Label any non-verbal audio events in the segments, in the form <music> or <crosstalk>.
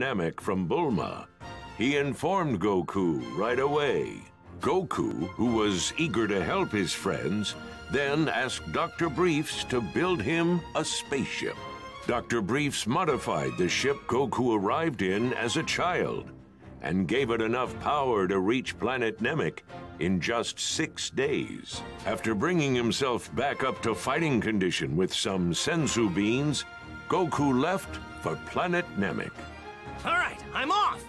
Namek from Bulma. He informed Goku right away. Goku, who was eager to help his friends, then asked Dr. Briefs to build him a spaceship. Dr. Briefs modified the ship Goku arrived in as a child and gave it enough power to reach planet Namek in just six days. After bringing himself back up to fighting condition with some senzu beans, Goku left for planet Namek. All right, I'm off!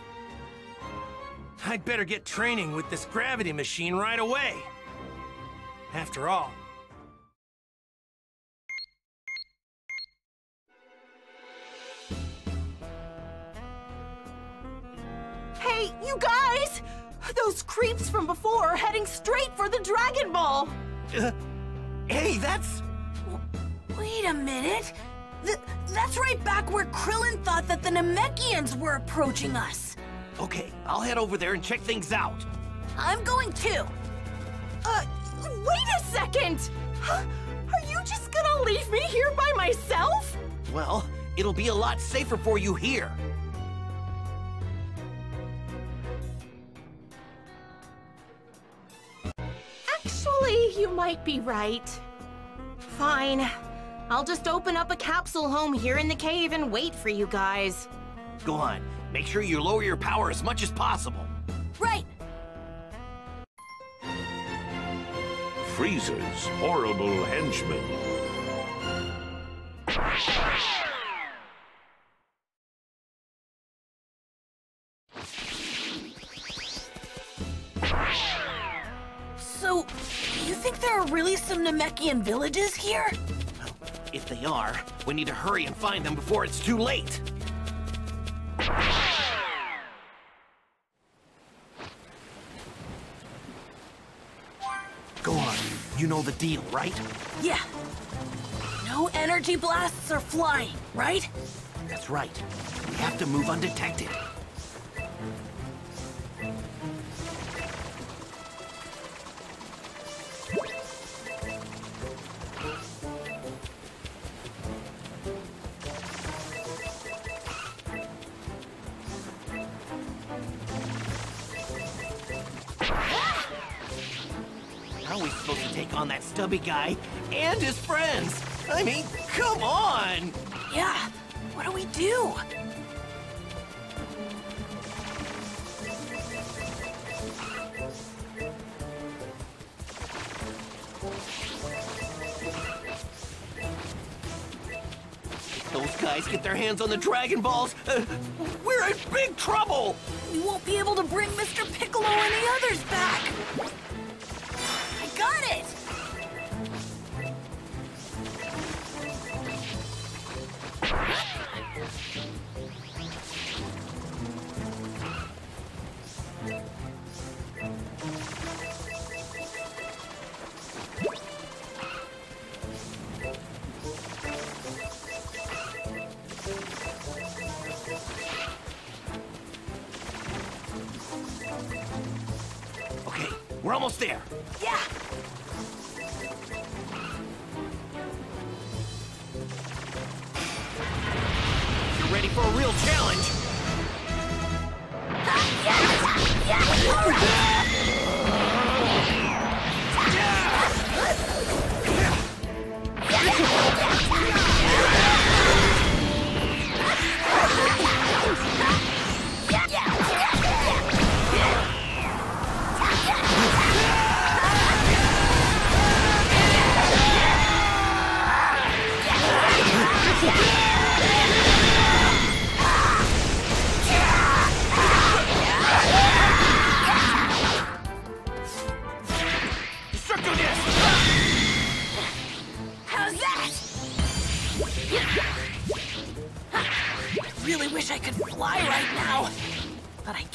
I'd better get training with this gravity machine right away. After all, Hey, you guys! Those creeps from before are heading straight for the Dragon Ball! Uh, hey, that's... Wait a minute. Th that's right back where Krillin thought that the Namekians were approaching us. Okay, I'll head over there and check things out. I'm going too. Uh, wait a second! Huh? Are you just gonna leave me here by myself? Well, it'll be a lot safer for you here. Actually, you might be right. Fine. I'll just open up a capsule home here in the cave and wait for you guys. Go on, make sure you lower your power as much as possible. Right! Frieza's horrible henchman. So, you think there are really some Namekian villages here? If they are, we need to hurry and find them before it's too late. Go on, you know the deal, right? Yeah. No energy blasts are flying, right? That's right. We have to move undetected. Guy and his friends? I mean, come on! Yeah. What do we do? Those guys get their hands on the Dragon Balls, uh, we're in big trouble! We won't be able to bring Mr. Piccolo and the others back. We're almost there.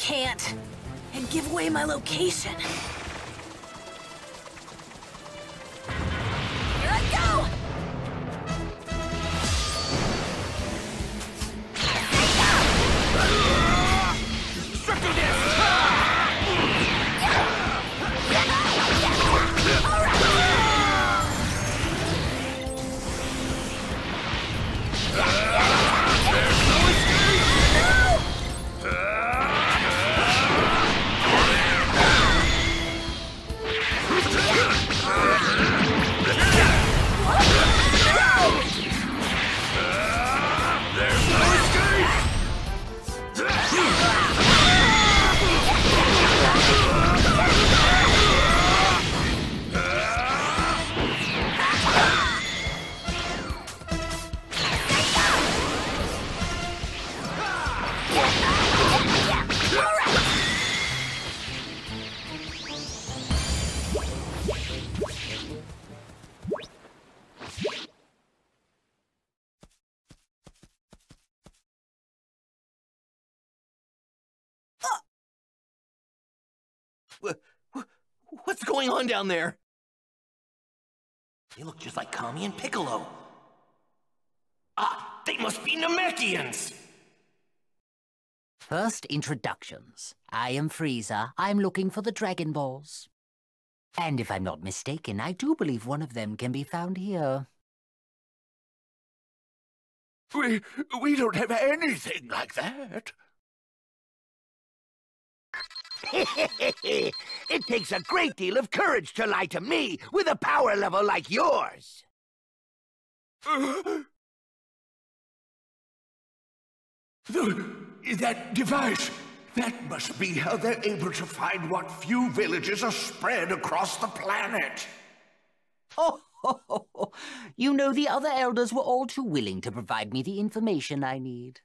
Can't. And give away my location. What's going on down there? They look just like Kami and Piccolo. Ah, they must be Namekians! First, introductions. I am Frieza. I'm looking for the Dragon Balls. And if I'm not mistaken, I do believe one of them can be found here. We, we don't have anything like that. <laughs> it takes a great deal of courage to lie to me with a power level like yours. <gasps> the, that device, that must be how they're able to find what few villages are spread across the planet. Oh, ho, ho, ho. you know the other elders were all too willing to provide me the information I need.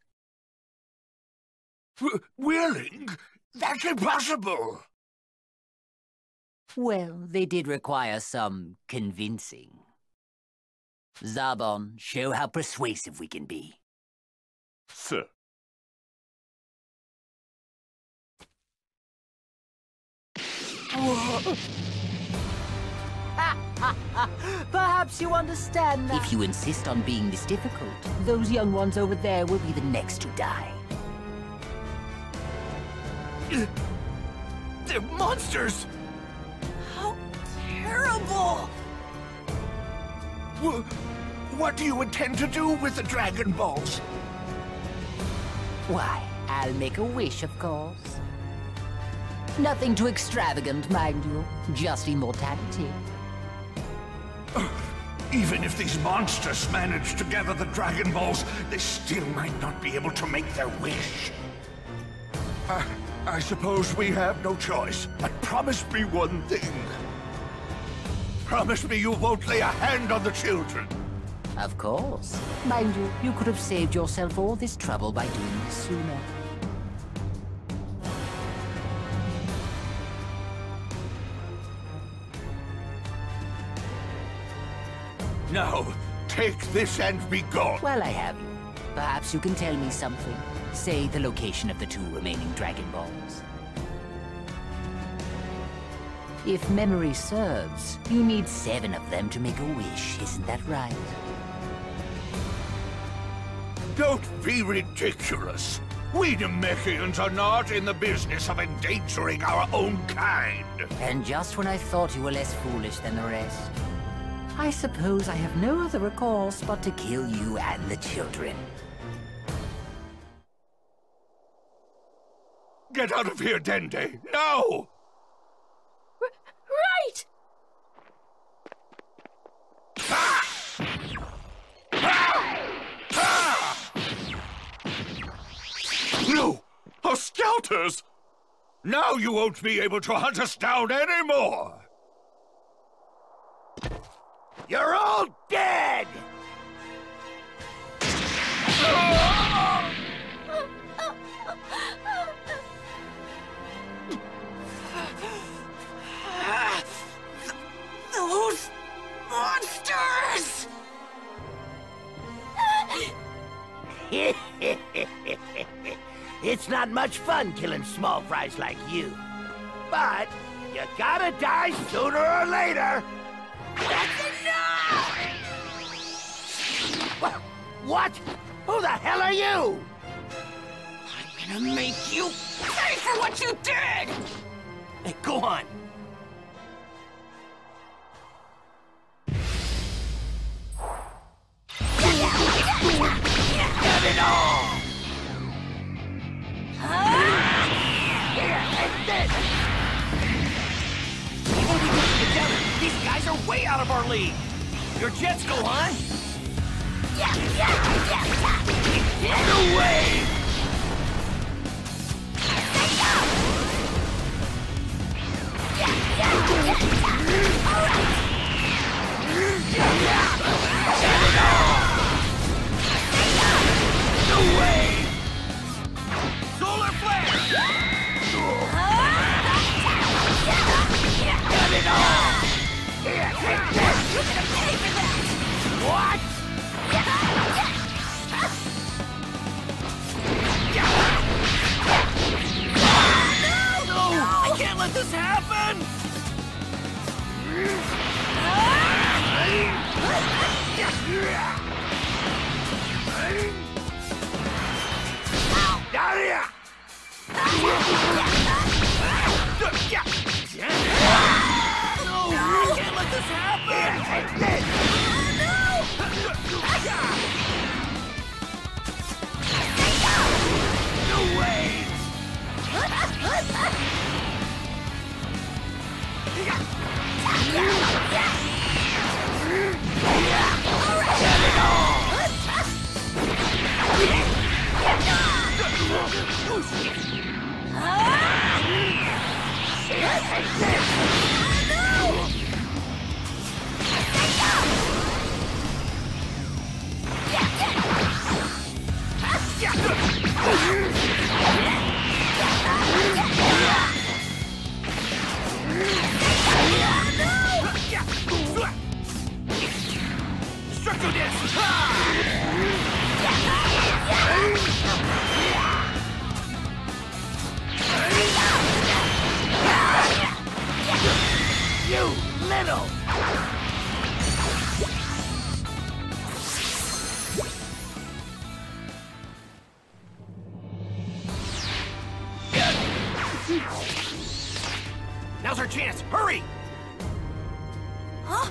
W willing? That's impossible! Well, they did require some convincing. Zarbon, show how persuasive we can be. Sir. <laughs> Perhaps you understand now. If you insist on being this difficult, those young ones over there will be the next to die. They're monsters! How terrible! W what do you intend to do with the Dragon Balls? Why, I'll make a wish, of course. Nothing too extravagant, mind you. Just immortality. <sighs> Even if these monsters manage to gather the Dragon Balls, they still might not be able to make their wish. I, <sighs> ah, I suppose we have no choice, but promise me one thing. Promise me you won't lay a hand on the children. Of course. Mind you, you could have saved yourself all this trouble by doing this sooner. Now, take this and be gone. Well, I have you. Perhaps you can tell me something. Say the location of the two remaining Dragon Balls. If memory serves, you need seven of them to make a wish, isn't that right? Don't be ridiculous. We Namekians are not in the business of endangering our own kind. And just when I thought you were less foolish than the rest. I suppose I have no other recourse but to kill you and the children. Get out of here, Dende! Now! Right! No, Our scouters! Now you won't be able to hunt us down anymore! You're all dead! It's not much fun killing small fries like you. But you gotta die sooner or later. That's enough! What? Who the hell are you? I'm gonna make you pay for what you did! Hey, go on. Out of our league. Your jets go huh? Yeah, yeah, yeah, yeah! Get away! Solar ああ Now's our chance! Hurry! Huh?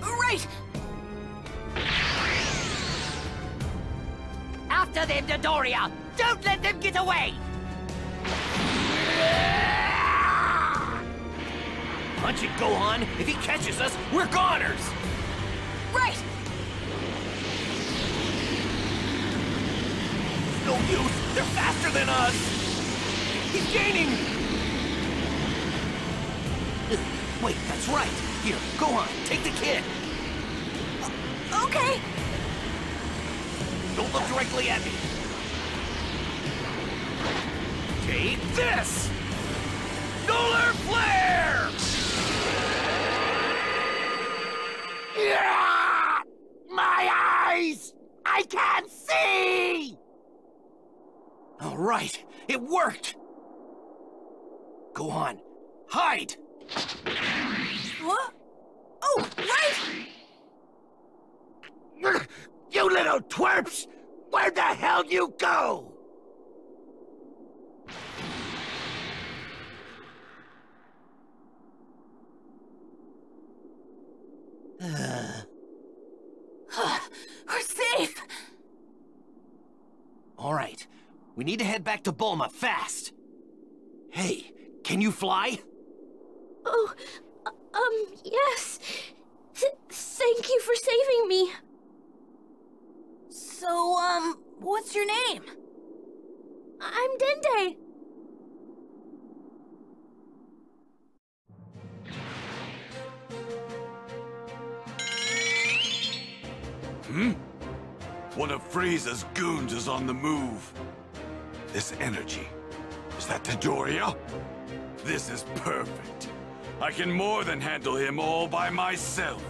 Right! After them, Dodoria! Don't let them get away! Punch it, Gohan! If he catches us, we're goners! Right! No use! They're faster than us! He's gaining! Wait, that's right! Here, Gohan, take the kid! Okay! Don't look directly at me! Take this! Solar Flare! Yeah! My eyes! I can't see! All right, it worked! Gohan, hide! What? Oh, right! You little twerps! Where the hell you go? <sighs> We're safe! All right, we need to head back to Bulma fast! Hey, can you fly? Oh, um, yes. Th thank you for saving me. So, um, what's your name? I'm Dende. Hmm? One of Frieza's goons is on the move. This energy, is that Dodoria? This is perfect. I can more than handle him all by myself.